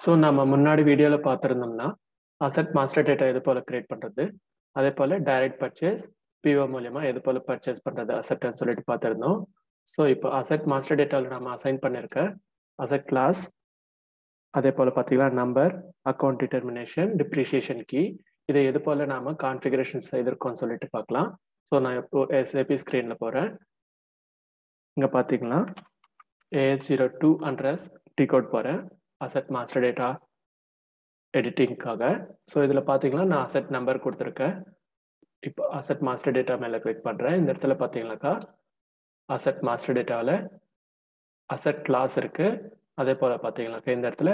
So நம்ம முன்னாடி வீடியோவில் பார்த்துருந்தோம்னா அசட் மாஸ்டர் டேட்டா எது போல் கிரியேட் பண்ணுறது அதே போல் டைரக்ட் பர்ச்சேஸ் பிஓ மூலயமா எது போல் பர்ச்சேஸ் பண்ணுறது அசட்னு சொல்லிட்டு பார்த்துருந்தோம். ஸோ இப்போ அசட் மாஸ்டர் டேட்டாவில் நம்ம அசைன் பண்ணியிருக்க அசட் கிளாஸ் அதே போல் பார்த்தீங்கன்னா number account determination depreciation key இதை எது போல் நாம் கான்ஃபிகரேஷன் செய்திருக்கோம்னு சொல்லிட்டு பார்க்கலாம். ஸோ நான் இப்போ எஸ்ஏபி ஸ்க்ரீனில் போகிறேன் இங்கே பார்த்தீங்கன்னா ஏ ஜீரோ டூ அண்ட்ரஸ் டிகோட் போகிறேன் அசட் மாஸ்டர் டேட்டா எடிட்டிங்க்காக ஸோ இதில் பார்த்தீங்கன்னா நான் அசட் நம்பர் கொடுத்துருக்கேன். இப்போ அசட் மாஸ்டர் டேட்டா மேலே கிளிக் பண்ணுறேன் இந்த இடத்துல பார்த்தீங்கன்னாக்கா அசட் மாஸ்டர் டேட்டாவில் அசட் கிளாஸ் இருக்குது அதே போல் பார்த்தீங்கன்னாக்கா இந்த இடத்துல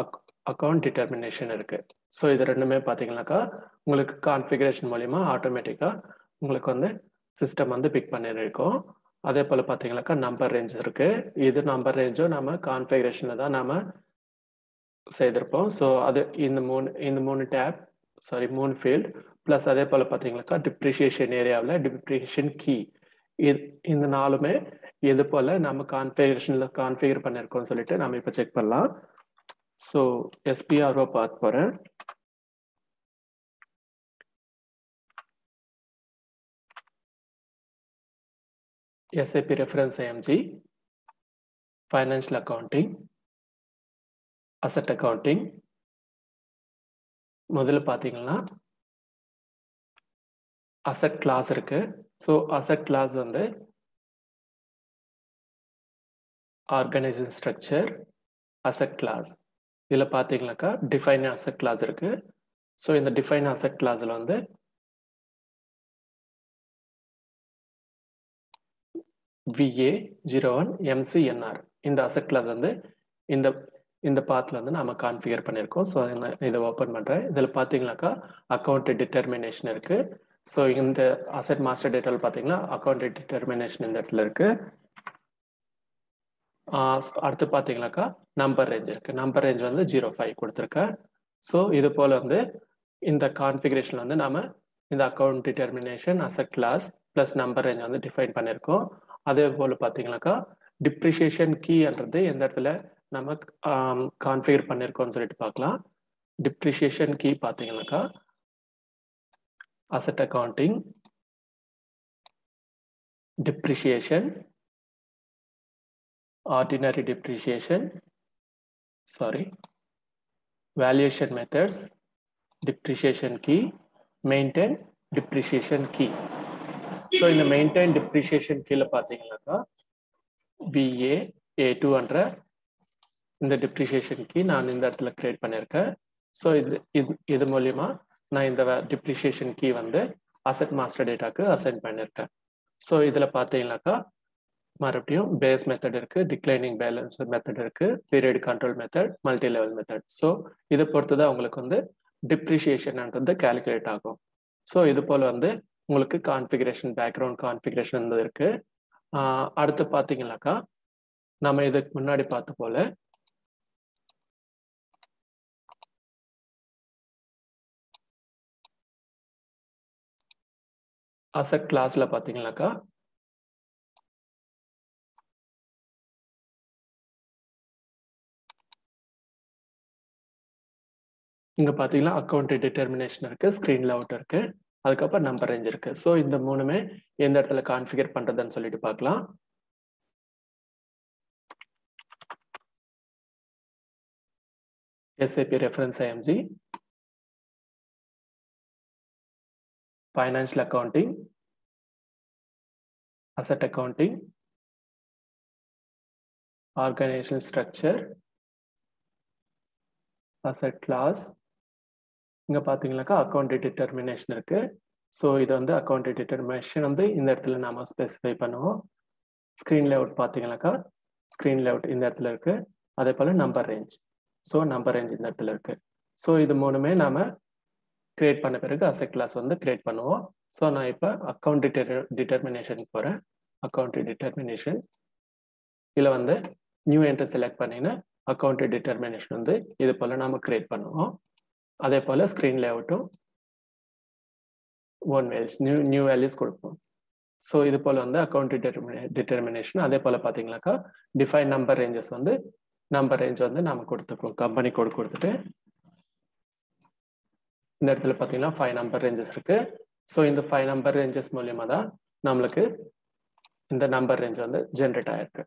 அக் அக்கௌண்ட் டிட்டர்மினேஷன் இருக்குது ஸோ இது ரெண்டுமே பார்த்தீங்கன்னாக்கா உங்களுக்கு கான்ஃபிகரேஷன் மூலிமா ஆட்டோமேட்டிக்காக உங்களுக்கு வந்து சிஸ்டம் வந்து பிக் பண்ணியிருக்கோம். அதே போல் பார்த்தீங்கன்னாக்கா நம்பர் ரேஞ்ச் இருக்குது இது நம்பர் ரேஞ்சும் நம்ம கான்ஃபிகரேஷனில் தான் நம்ம செய்திருப்போம். ஸோ அது இந்த மூணு இந்த மூணு டேப் சாரி மூணு ஃபீல்ட் ப்ளஸ் அதே போல் பார்த்தீங்கன்னாக்கா டிப்ரிஷியேஷன் ஏரியாவில் டிப்ரிஷியேஷன் கீ இது இந்த நாளுமே இது போல் நம்ம கான்ஃபிகரேஷனில் கான்ஃபிகர் பண்ணியிருக்கோம்னு சொல்லிட்டு நம்ம இப்போ செக் பண்ணலாம். ஸோ எஸ்பிஆர்ஓ பார்த்து போகிறேன் SAP reference AMG financial accounting, asset accounting முதல்ல பார்த்தீங்கன்னா அசட் கிளாஸ் இருக்கு. ஸோ அசட் கிளாஸ் வந்து ஆர்கனைசேஷன் ஸ்ட்ரக்சர் அசட் கிளாஸ் இதில் பார்த்தீங்கன்னாக்கா டிஃபைன் அசட் கிளாஸ் இருக்கு. ஸோ இந்த டிஃபைன் அசட் கிளாஸில் வந்து விஏ ஜீரோ ஒன் எம்சிஎன்ஆர் இந்த அசட் கிளாஸ் வந்து இந்த இந்த பாத்தில் வந்து நம்ம கான்ஃபிகர் பண்ணியிருக்கோம். ஸோ இதை ஓப்பன் பண்ணுறேன் இதில் பார்த்தீங்கன்னாக்கா அக்கௌண்ட் டிட்டர்மினேஷன் இருக்குது ஸோ இந்த அசட் மாஸ்டர் டேட்டாவில் பார்த்தீங்கன்னா அக்கௌண்ட் டிட்டர்மினேஷன் இந்த இடத்துல இருக்குது அடுத்து பார்த்தீங்கன்னாக்கா நம்பர் ரேஞ்ச் இருக்குது நம்பர் ரேஞ்ச் வந்து ஜீரோ ஃபைவ் கொடுத்துருக்கேன். ஸோ இது போல் வந்து இந்த கான்ஃபிகரேஷன் வந்து நம்ம இந்த account determination asset class plus number range வந்து டிஃபைன் பண்ணியிருக்கோம். அதே போல் பார்த்தீங்கன்னாக்கா டிப்ரிஷியேஷன் கீன்றது எந்த இடத்துல நம்ம கான்ஃபிகர் பண்ணியிருக்கோம்னு சொல்லிட்டு பார்க்கலாம். டிப்ரிஷியேஷன் கீ பார்த்தீங்கன்னாக்கா asset accounting depreciation ordinary depreciation sorry valuation methods depreciation key maintain depreciation key so இந்த மெயின்டைன் டிப்ரிஷியேஷன் கீழே பார்த்தீங்கன்னாக்கா பிஏ ஏ டூன்ற இந்த டிப்ரிஷியேஷன் கீ நான் இந்த இடத்துல கிரியேட் பண்ணியிருக்கேன். ஸோ இது இது இது மூலயமா நான் இந்த டிப்ரிஷியேஷன் கீ வந்து அசட் மாஸ்டர் டேட்டாக்கு அசைன் பண்ணியிருக்கேன். ஸோ இதில் பார்த்தீங்கன்னாக்கா மறுபடியும் பேஸ் மெத்தட் இருக்குது டிக்ளைனிங் பேலன்ஸ் மெத்தட் இருக்குது period control method multi level method so இதை பொறுத்து தான் உங்களுக்கு வந்து டிப்ரிஷியேஷன்ன்றது கால்குலேட் ஆகும். ஸோ இது போல் வந்து உங்களுக்கு கான்ஃபிகரேஷன் பேக்ரவுண்ட் கான்ஃபிகரேஷன் இருந்தது அடுத்து பார்த்தீங்கன்னாக்கா நம்ம இதுக்கு முன்னாடி பார்த்த போல அசட் கிளாஸ்ல பார்த்தீங்கன்னாக்கா இங்க பாத்தீங்கன்னா அக்கௌண்ட் டிட்டர்மினேஷன் இருக்கு ஸ்க்ரீன் அவுட் இருக்கு அதுக்கப்புறம் நம்பர் ரேஞ்ச் இருக்கு. ஸோ இந்த மூணுமே எந்த இடத்துல கான்ஃபிகர் பண்றதுன்னு சொல்லிட்டு பார்க்கலாம் SAP reference IMG financial accounting asset accounting organisation structure asset class இங்கே பார்த்தீங்கன்னாக்கா அக்கௌண்ட் டிட்டர்மினேஷன் இருக்கு. ஸோ இது வந்து அக்கௌண்ட் டிட்டர்மினேஷன் வந்து இந்த இடத்துல நாம ஸ்பெசிஃபை பண்ணுவோம். ஸ்க்ரீன் லேஅவுட் பார்த்தீங்கன்னாக்கா ஸ்க்ரீன் லேஅவுட் இந்த இடத்துல இருக்கு. அதே போல் number range so number range இந்த இடத்துல இருக்கு. ஸோ இது மூணுமே நாம கிரியேட் பண்ண பிறகு அசெட் கிளாஸ் வந்து கிரியேட் பண்ணுவோம். ஸோ நான் இப்போ அக்கௌண்ட் டிட்டர் டிட்டர்மினேஷன் போகிறேன் அக்கௌண்ட் டிட்டர்மினேஷன் இதில் வந்து நியூ என்ட்ரி செலக்ட் பண்ணிங்கன்னா அக்கௌண்ட் டிட்டர்மினேஷன் வந்து இது போல் நாம் கிரியேட் பண்ணுவோம். அதே போல் screen லேஅவுட்டும் one values new new values கொடுப்போம். ஸோ இது போல் வந்து அக்கௌண்ட் டிட்டர்மினே டிட்டர்மினேஷன் அதே போல் பார்த்தீங்கன்னாக்கா டிஃபைன் நம்பர் ரேஞ்சஸ் வந்து நம்பர் ரேஞ்ச் வந்து நாம் கொடுத்துருக்கோம் கம்பெனி கோடு கொடுத்துட்டு இந்த இடத்துல பார்த்தீங்கன்னா ஃபைவ் நம்பர் ரேஞ்சஸ் இருக்கு. ஸோ இந்த ஃபைவ் நம்பர் ரேஞ்சஸ் மூலியமா தான் நம்மளுக்கு இந்த நம்பர் ரேஞ்ச் வந்து ஜென்ரேட் ஆயிருக்கு.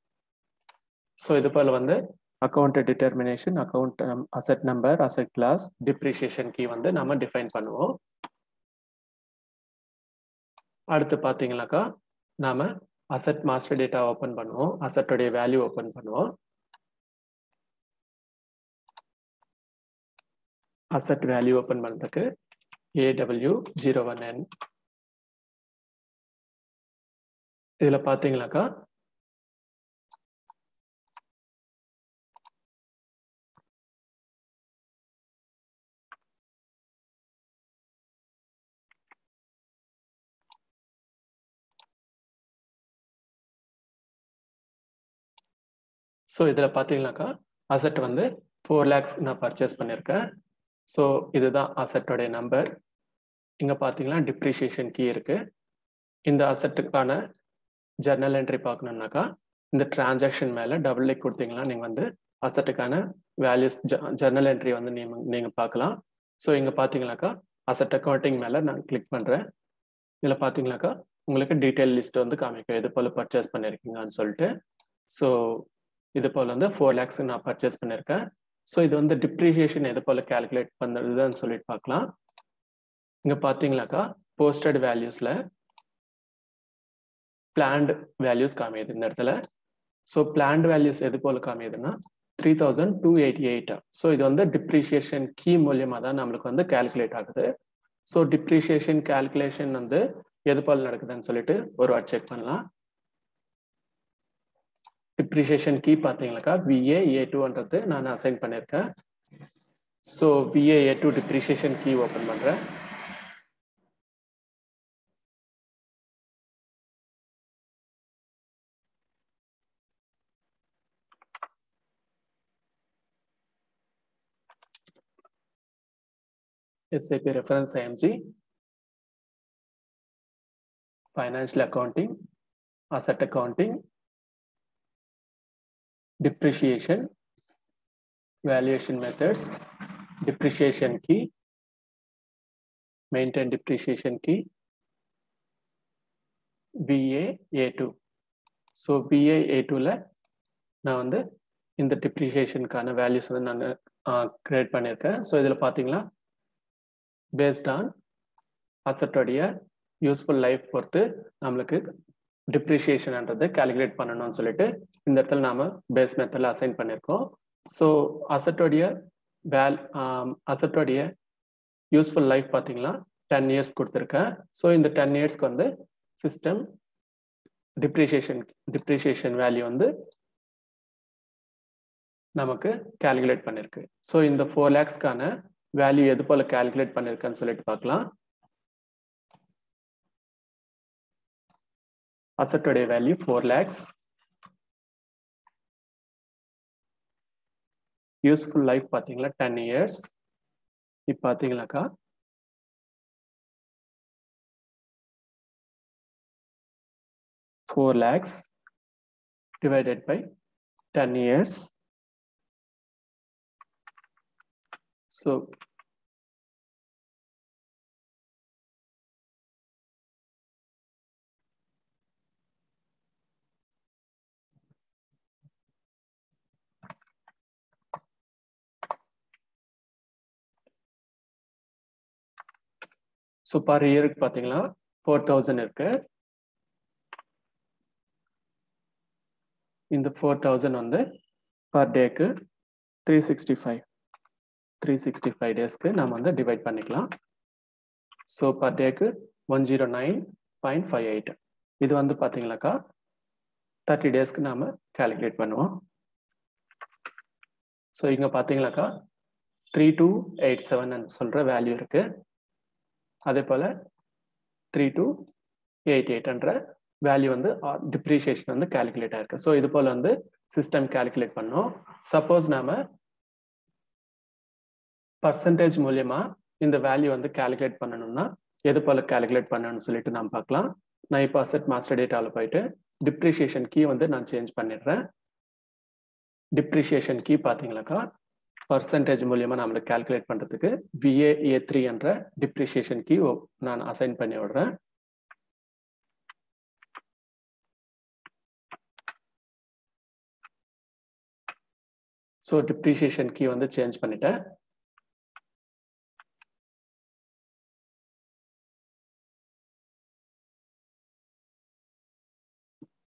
ஸோ இது போல் வந்து account determination account asset number asset class depreciation key வந்து நம்ம டிஃபைன் பண்ணுவோம். அடுத்து பார்த்தீங்கன்னாக்கா நாம அசெட் மாஸ்டர் டேட்டா ஓப்பன் பண்ணுவோம். அசட்டோடைய வேல்யூ ஓப்பன் பண்ணுவோம். அசெட் வேல்யூ ஓப்பன் பண்ணுறதுக்கு ஏடபிள்யூ ஜீரோ ஒன் என் இதில் பார்த்தீங்கன்னாக்கா ஸோ இதில் பார்த்தீங்கன்னாக்கா அசெட் வந்து ஃபோர் லேக்ஸ் நான் பர்ச்சேஸ் பண்ணியிருக்கேன் ஸோ இதுதான் அசட்டோடைய நம்பர் இங்கே பார்த்தீங்கன்னா டிப்ரிஷியேஷன் கீ இருக்கு. இந்த அசட்டுக்கான ஜர்னல் என்ட்ரி பார்க்கணுன்னாக்கா இந்த டிரான்சாக்ஷன் மேலே டபுள் லைக் கொடுத்தீங்கன்னா நீங்கள் வந்து அசட்டுக்கான வேல்யூஸ் ஜர்னல் என்ட்ரி வந்து நீங்கள் நீங்கள் பார்க்கலாம். ஸோ இங்கே பார்த்தீங்கன்னாக்கா அசட் அக்கௌண்டிங் மேலே நான் கிளிக் பண்ணுறேன் இதில் பார்த்தீங்கன்னாக்கா உங்களுக்கு டீட்டெயில் லிஸ்ட் வந்து காமிக்கும். இது போல் பர்ச்சேஸ் பண்ணியிருக்கீங்கன்னு சொல்லிட்டு. ஸோ இது போல் வந்து ஃபோர் லேக்ஸ் நான் பர்ச்சேஸ் பண்ணியிருக்கேன் ஸோ இது வந்து டிப்ரிஷியேஷன் எது போல் கேல்குலேட் பண்ணுறதுன்னு சொல்லிட்டு பார்க்கலாம். இங்கே பார்த்தீங்களாக்கா போஸ்டட் வேல்யூஸில் பிளான்டு வேல்யூஸ் காமியுது இந்த இடத்துல. ஸோ பிளான்டு வேல்யூஸ் எது போல் காமியுதுன்னா three thousand two eighty eight so இது வந்து டிப்ரிஷியேஷன் கீ மூலியமாக தான் நம்மளுக்கு வந்து கேல்குலேட் ஆகுது. ஸோ டிப்ரிஷியேஷன் கேல்குலேஷன் வந்து எது போல் நடக்குதுன்னு சொல்லிட்டு ஒரு வாட் செக் பண்ணலாம். டிப்ரிஷியேஷன் கீ பார்த்தீங்கன்னாக்கா விஏ ஏ டூன்றது நான் அசைன் பண்ணியிருக்கேன். So VA A two depreciation key open பண்ணுறேன் SAP reference IMG, financial accounting, asset accounting, depreciation, valuation methods, depreciation key, maintain depreciation key, VA A2. So VA A டூவில் நான் வந்து இந்த டிப்ரிஷியேஷனுக்கான values வந்து நான் கிரியேட் பண்ணியிருக்கேன் ஸோ இதில் பார்த்தீங்கன்னா பேஸ்ட் ஆன் அசட்டோடைய யூஸ்ஃபுல் லைஃப் பொறுத்து நம்மளுக்கு டிப்ரிஷியேஷன்ன்றது கால்குலேட் பண்ணணும்னு சொல்லிட்டு இந்த இடத்துல நாம பேஸ் மெத்தடில் அசைன் பண்ணியிருக்கோம் ஸோ அசட்டோடைய வேல் அசட்டோடைய யூஸ்ஃபுல் லைஃப் பார்த்தீங்கன்னா டென் இயர்ஸ் கொடுத்துருக்கேன். ஸோ இந்த டென் இயர்ஸ்க்கு வந்து சிஸ்டம் டிப்ரிஷியேஷன் டிப்ரிஷியேஷன் வேல்யூ வந்து நமக்கு கால்குலேட் பண்ணியிருக்கு ஸோ இந்த ஃபோர் லேக்ஸ்க்கான வேல்யூ எது போல் கால்குலேட் பண்ணியிருக்கேன்னு சொல்லிட்டு பார்க்கலாம். அசட்டோடைய value four lakhs useful life பார்த்தீங்களா? டென் இயர்ஸ் இப்போ பார்த்தீங்கன்னாக்கா four lakhs divided by ten years so so per இயருக்கு பார்த்தீங்கன்னா ஃபோர் தௌசண்ட் இருக்கு. இந்த ஃபோர் தௌசண்ட் வந்து பர் டேக்கு three sixty five three sixty five டேஸ்க்கு நம்ம வந்து டிவைட் பண்ணிக்கலாம். ஸோ பர் டேக்கு one zero nine point five eight இது வந்து பார்த்தீங்கன்னாக்கா தேர்ட்டி டேஸ்க்கு நாம் கேல்குலேட் பண்ணுவோம். ஸோ இங்கே பார்த்தீங்கன்னாக்கா த்ரீ டூ எயிட் செவன் சொல்கிற வேல்யூ இருக்குது அதே போல் த்ரீ டூ எயிட் எயிட்ன்ற வேல்யூ வந்து uh, டிப்ரிஷியேஷன் வந்து கால்குலேட் ஆயிருக்கு. ஸோ இது போல் வந்து சிஸ்டம் கால்குலேட் பண்ணோம். சப்போஸ் நாம பர்சன்டேஜ் மூலயமா இந்த வேல்யூ வந்து கால்குலேட் பண்ணணும்னா எது போல கால்குலேட் பண்ணணும்னு சொல்லிட்டு நாம் பார்க்கலாம். நான் இப்போ அசெட் மாஸ்டர் டேட்டாவில் போயிட்டு டிப்ரிஷியேஷன் கீ வந்து நான் சேஞ்ச் பண்ணிடுறேன். டிப்ரிஷியேஷன் கீ பார்த்தீங்களாக்கா பர்சன்டேஜ் மூலியமா நம்மளுக்கு கால்குலேட் பண்றதுக்கு பிஏஏ ஏ த்ரீ என்ற டிப்ரிஷியேஷன் கீ நான் அசைன் பண்ணி விடுறேன். ஸோ டிப்ரிஷியேஷன் கீ வந்து சேஞ்ச் பண்ணிட்டேன்.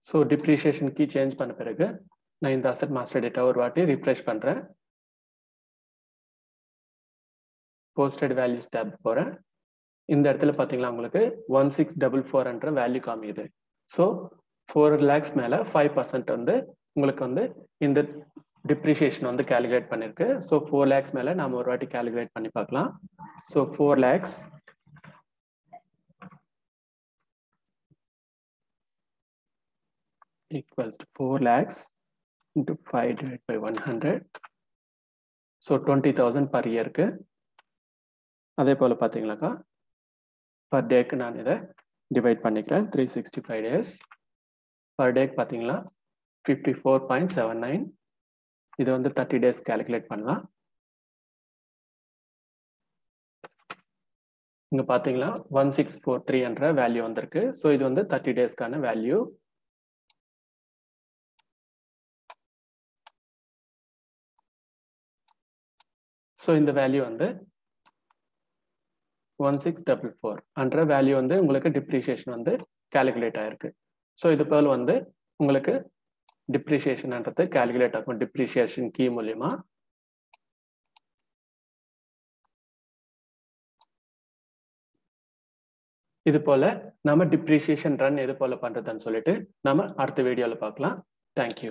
ஸோ டிப்ரிஷியேஷன் கீ சேஞ்ச் பண்ண பிறகு நான் இந்த அசட் மாஸ்டர் டேட்டா ஒரு வாட்டி ரிஃப்ரெஷ் பண்ணுறேன் போஸ்டட் வேல்யூஸ் டேப் போகிறேன் இந்த இடத்துல பார்த்தீங்களா உங்களுக்கு ஒன் சிக்ஸ் டபுள் ஃபோர்ன்ற வேல்யூ காமிக்குது ஸோ ஃபோர் லேக்ஸ் மேலே ஃபைவ் பர்சன்ட் வந்து உங்களுக்கு வந்து இந்த டிப்ரிஷியேஷன் வந்து கேல்குலேட் பண்ணியிருக்கு ஸோ ஃபோர் லேக்ஸ் மேலே நாம ஒரு வாட்டி கேல்குலேட் பண்ணி பார்க்கலாம். So four lakhs equals to 4 lakhs into 5 divided by 100 so 20000 per year இயருக்கு அதே போல் பார்த்தீங்கன்னாக்கா பர் டேக்கு நான் இதை டிவைட் பண்ணிக்கிறேன். 365 days. Per day பாத்தீங்களா 54.79 இது வந்து தேர்ட்டி டேஸ் கேல்குலேட் பண்ணலாம். இங்கே பார்த்தீங்களா ஒன் சிக்ஸ் ஃபோர் த்ரீ என்ற வேல்யூ வந்திருக்கு. ஸோ இது வந்து தேர்ட்டி டேஸ்க்கான வேல்யூ ஸோ இந்த வேல்யூ வந்து ஒன் சிக்ஸ் டபுள் ஃபோர் அன்ற வேல்யூ வந்து உங்களுக்கு டிப்ரிஷியேஷன் வந்து கால்குலேட் ஆயிருக்கு. ஸோ இது போல் வந்து உங்களுக்கு டிப்ரிஷியேஷன்ன்றது கால்குலேட் ஆகும். டிப்ரிஷியேஷன் கீ மூலியமா. இது போல நம்ம டிப்ரிஷியேஷன் ரன் எது போல பண்றதுன்னு சொல்லிட்டு நம்ம அடுத்த வீடியோவில் பார்க்கலாம். தேங்க்யூ